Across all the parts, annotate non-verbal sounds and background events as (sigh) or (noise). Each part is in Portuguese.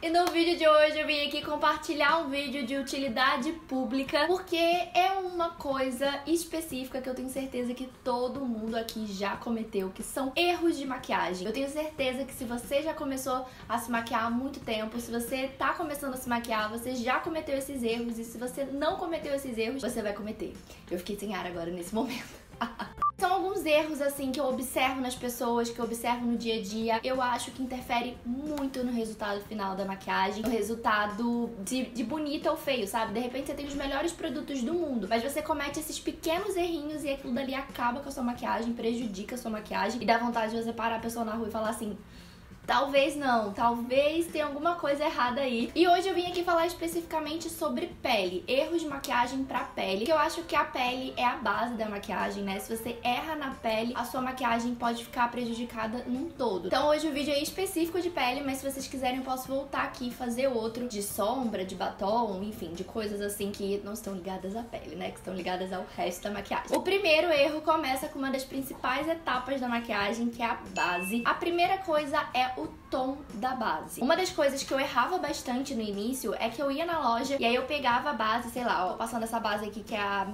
E no vídeo de hoje eu vim aqui compartilhar um vídeo de utilidade pública, porque é uma coisa específica que eu tenho certeza que todo mundo aqui já cometeu, que são erros de maquiagem. Eu tenho certeza que se você já começou a se maquiar há muito tempo, se você tá começando a se maquiar, você já cometeu esses erros e se você não cometeu esses erros, você vai cometer. Eu fiquei sem ar agora nesse momento. (laughs) Alguns erros, assim, que eu observo nas pessoas, que eu observo no dia a dia. Eu acho que interfere muito no resultado final da maquiagem, no resultado de, de bonita ou feio, sabe? De repente você tem os melhores produtos do mundo, mas você comete esses pequenos errinhos e aquilo dali acaba com a sua maquiagem, prejudica a sua maquiagem e dá vontade de você parar a pessoa na rua e falar assim: Talvez não, talvez tenha alguma coisa errada aí. E hoje eu vim aqui falar especificamente sobre pele, erros de maquiagem pra pele, que eu acho que a pele é a base da maquiagem, né? Se você erra na pele, a sua maquiagem pode ficar prejudicada num todo. Então hoje o vídeo é específico de pele, mas se vocês quiserem eu posso voltar aqui e fazer outro de sombra, de batom, enfim, de coisas assim que não estão ligadas à pele, né? Que estão ligadas ao resto da maquiagem. O primeiro erro começa com uma das principais etapas da maquiagem, que é a base. A primeira coisa é o tom da base. Uma das coisas que eu errava bastante no início é que eu ia na loja e aí eu pegava a base, sei lá, ó, passando essa base aqui que é a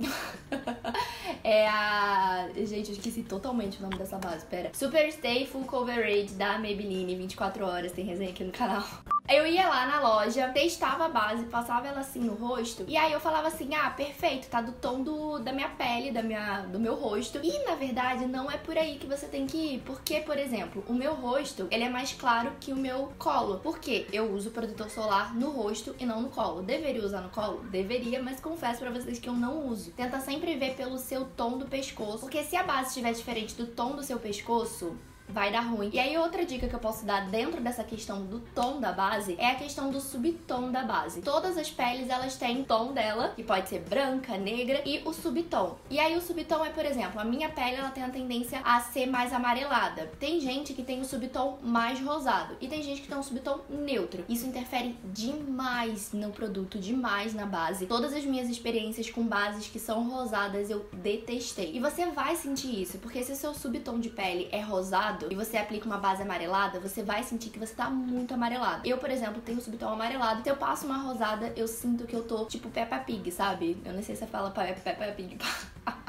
(laughs) é a. Gente, eu esqueci totalmente o nome dessa base. Pera. Super Stay Full Coverage da Maybelline 24 horas. Tem resenha aqui no canal. Eu ia lá na loja, testava a base, passava ela assim no rosto, e aí eu falava assim: "Ah, perfeito, tá do tom do, da minha pele, da minha do meu rosto". E na verdade, não é por aí que você tem que ir, porque, por exemplo, o meu rosto, ele é mais claro que o meu colo. Porque eu uso protetor solar no rosto e não no colo. Deveria usar no colo? Deveria, mas confesso para vocês que eu não uso. Tenta sempre ver pelo seu tom do pescoço, porque se a base estiver diferente do tom do seu pescoço, vai dar ruim. E aí outra dica que eu posso dar dentro dessa questão do tom da base é a questão do subtom da base. Todas as peles elas têm tom dela, que pode ser branca, negra e o subtom. E aí o subtom é, por exemplo, a minha pele ela tem a tendência a ser mais amarelada. Tem gente que tem o subtom mais rosado e tem gente que tem um subtom neutro. Isso interfere demais no produto, demais na base. Todas as minhas experiências com bases que são rosadas eu detestei. E você vai sentir isso, porque se o seu subtom de pele é rosado amarelado e você aplica uma base amarelada, você vai sentir que você tá muito amarelado. Eu, por exemplo, tenho subtom amarelado. Se eu passo uma rosada, eu sinto que eu tô tipo Peppa Pig, sabe? Eu não sei se fala Peppa Pig. (laughs)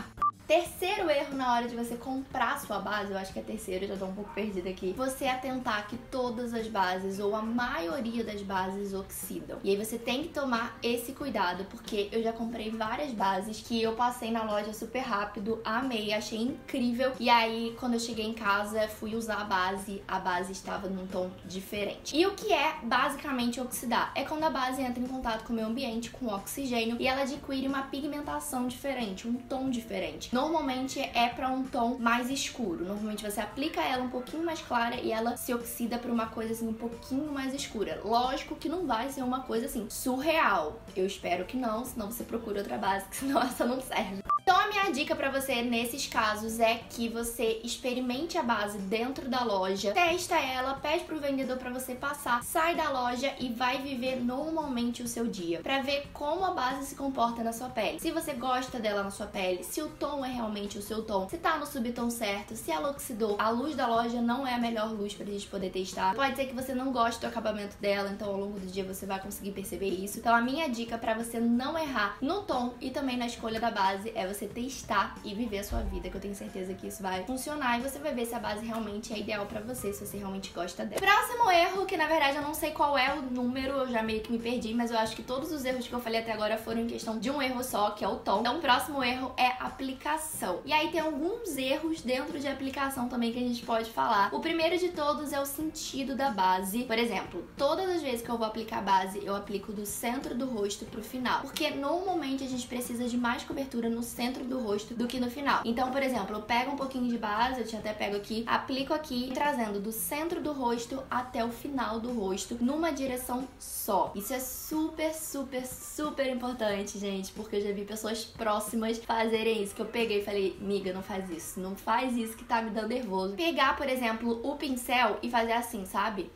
Terceiro erro na hora de você comprar sua base, eu acho que é terceiro, já tô um pouco perdida aqui. Você atentar que todas as bases ou a maioria das bases oxidam. E aí você tem que tomar esse cuidado, porque eu já comprei várias bases que eu passei na loja super rápido, amei, achei incrível. E aí, quando eu cheguei em casa, fui usar a base, a base estava num tom diferente. E o que é basicamente oxidar? É quando a base entra em contato com o meio ambiente, com oxigênio, e ela adquire uma pigmentação diferente, um tom diferente normalmente é para um tom mais escuro. Normalmente você aplica ela um pouquinho mais clara e ela se oxida para uma coisa assim um pouquinho mais escura. Lógico que não vai ser uma coisa assim surreal. Eu espero que não, senão você procura outra base, que senão (laughs) essa não serve. Então minha dica para você nesses casos é que você experimente a base dentro da loja, testa ela, pede pro vendedor para você passar, sai da loja e vai viver normalmente o seu dia, para ver como a base se comporta na sua pele. Se você gosta dela na sua pele, se o tom é realmente o seu tom, se tá no subtom certo, se ela oxidou. A luz da loja não é a melhor luz pra gente poder testar. Pode ser que você não goste do acabamento dela, então ao longo do dia você vai conseguir perceber isso. Então a minha dica para você não errar no tom e também na escolha da base é você testar e viver a sua vida, que eu tenho certeza que isso vai funcionar e você vai ver se a base realmente é ideal para você, se você realmente gosta dela. Próximo erro, que na verdade eu não sei qual é o número, eu já meio que me perdi, mas eu acho que todos os erros que eu falei até agora foram em questão de um erro só, que é o tom. Então o próximo erro é aplicação. E aí tem alguns erros dentro de aplicação também que a gente pode falar. O primeiro de todos é o sentido da base. Por exemplo, todas as vezes que eu vou aplicar base, eu aplico do centro do rosto pro final, porque normalmente a gente precisa de mais cobertura no centro centro do rosto do que no final. Então, por exemplo, eu pego um pouquinho de base, eu te até pego aqui, aplico aqui, trazendo do centro do rosto até o final do rosto, numa direção só. Isso é super, super, super importante, gente, porque eu já vi pessoas próximas fazerem isso, que eu peguei e falei, miga, não faz isso, não faz isso que tá me dando nervoso. Pegar, por exemplo, o pincel e fazer assim, sabe?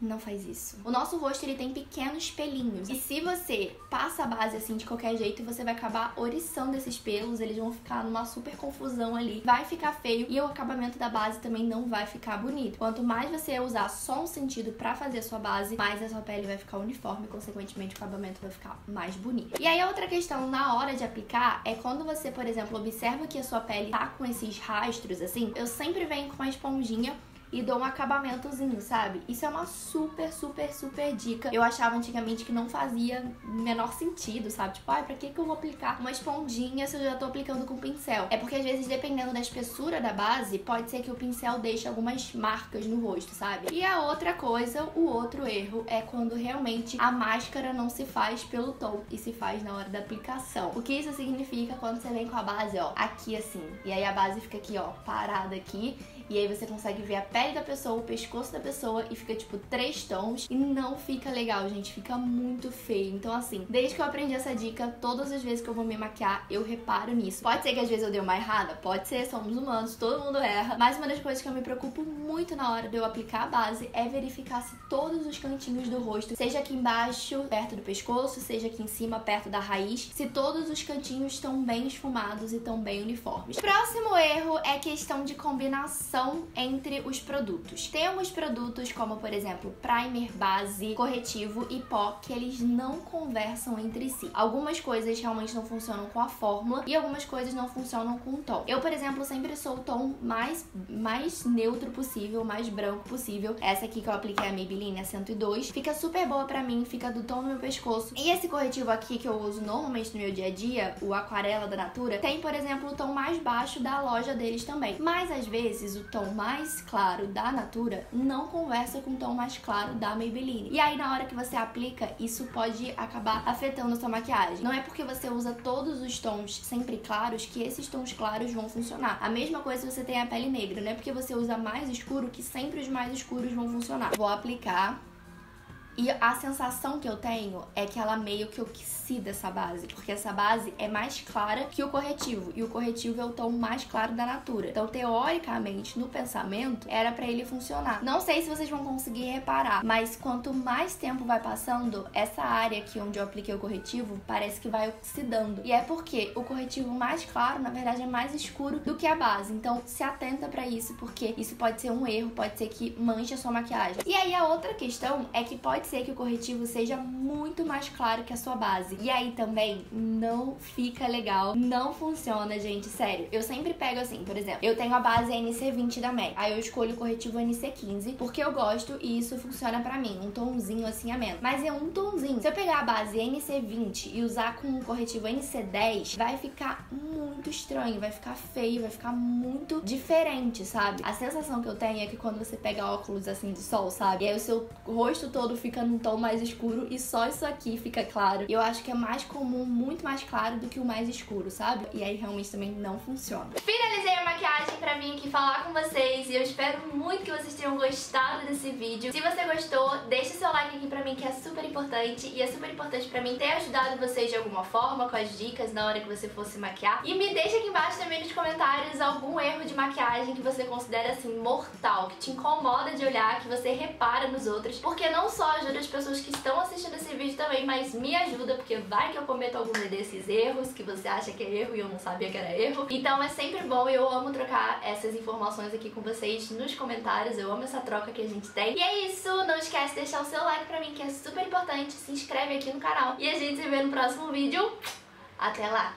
Não faz isso. O nosso rosto ele tem pequenos pelinhos. E se você passa a base assim de qualquer jeito, você vai acabar oriçando esses pelos, eles vão ficar numa super confusão ali. Vai ficar feio e o acabamento da base também não vai ficar bonito. Quanto mais você usar só um sentido para fazer a sua base, mais a sua pele vai ficar uniforme e consequentemente o acabamento vai ficar mais bonito. E aí a outra questão na hora de aplicar é quando você, por exemplo, observa que a sua pele tá com esses rastros assim, eu sempre venho com uma esponjinha e dou um acabamentozinho, sabe? Isso é uma super, super, super dica. Eu achava antigamente que não fazia menor sentido, sabe? Tipo, ai, pra que, que eu vou aplicar uma esponjinha se eu já tô aplicando com pincel? É porque às vezes, dependendo da espessura da base, pode ser que o pincel deixe algumas marcas no rosto, sabe? E a outra coisa, o outro erro, é quando realmente a máscara não se faz pelo tom e se faz na hora da aplicação. O que isso significa quando você vem com a base, ó, aqui assim. E aí a base fica aqui, ó, parada aqui e aí você consegue ver a pele da pessoa, o pescoço da pessoa e fica tipo três tons. E não fica legal, gente. Fica muito feio. Então, assim, desde que eu aprendi essa dica, todas as vezes que eu vou me maquiar, eu reparo nisso. Pode ser que às vezes eu dê uma errada, pode ser, somos humanos, todo mundo erra. Mas uma das coisas que eu me preocupo muito na hora de eu aplicar a base é verificar se todos os cantinhos do rosto, seja aqui embaixo, perto do pescoço, seja aqui em cima, perto da raiz, se todos os cantinhos estão bem esfumados e estão bem uniformes. Próximo erro é questão de combinação entre os produtos. Temos produtos como, por exemplo, primer, base, corretivo e pó que eles não conversam entre si. Algumas coisas realmente não funcionam com a fórmula e algumas coisas não funcionam com o tom. Eu, por exemplo, sempre sou o tom mais, mais neutro possível, mais branco possível. Essa aqui que eu apliquei a Maybelline, a 102, fica super boa pra mim, fica do tom do meu pescoço. E esse corretivo aqui que eu uso normalmente no meu dia a dia, o Aquarela da Natura, tem, por exemplo, o tom mais baixo da loja deles também. Mas às vezes o tom mais claro da Natura não conversa com o tom mais claro da Maybelline. E aí na hora que você aplica, isso pode acabar afetando a sua maquiagem. Não é porque você usa todos os tons sempre claros que esses tons claros vão funcionar. A mesma coisa se você tem a pele negra, não é porque você usa mais escuro que sempre os mais escuros vão funcionar. Vou aplicar e a sensação que eu tenho é que ela meio que oxida essa base, porque essa base é mais clara que o corretivo, e o corretivo é o tom mais claro da Natura. Então, teoricamente, no pensamento, era para ele funcionar. Não sei se vocês vão conseguir reparar, mas quanto mais tempo vai passando, essa área aqui onde eu apliquei o corretivo parece que vai oxidando. E é porque o corretivo mais claro, na verdade, é mais escuro do que a base. Então, se atenta para isso, porque isso pode ser um erro, pode ser que manche a sua maquiagem. E aí a outra questão é que pode ser que o corretivo seja muito mais claro que a sua base. E aí também não fica legal, não funciona, gente, sério. Eu sempre pego assim, por exemplo, eu tenho a base NC20 da MAC, aí eu escolho o corretivo NC15 porque eu gosto e isso funciona para mim, um tomzinho assim a menos. Mas é um tomzinho. Se eu pegar a base NC20 e usar com o corretivo NC10, vai ficar muito estranho, vai ficar feio, vai ficar muito diferente, sabe? A sensação que eu tenho é que quando você pega óculos assim de sol, sabe? E aí o seu rosto todo fica num tom mais escuro e só isso aqui fica claro. Eu acho que é mais comum, muito mais claro do que o mais escuro, sabe? E aí realmente também não funciona. Finalizei a maquiagem pra vir aqui falar com vocês e eu espero muito que vocês tenham gostado desse vídeo. Se você gostou, deixa seu like aqui pra mim que é super importante e é super importante pra mim ter ajudado vocês de alguma forma com as dicas na hora que você fosse maquiar. E me deixa aqui embaixo também nos comentários algum erro de maquiagem que você considera assim mortal, que te incomoda de olhar, que você repara nos outros, porque não só ajuda as pessoas que estão assistindo esse vídeo também, mas me ajuda, porque vai que eu cometo algum desses erros que você acha que é erro e eu não sabia que era erro. Então é sempre bom, eu amo trocar essas informações aqui com vocês nos comentários, eu amo essa troca que a gente tem. E é isso, não esquece de deixar o seu like pra mim, que é super importante, se inscreve aqui no canal e a gente se vê no próximo vídeo. Até lá!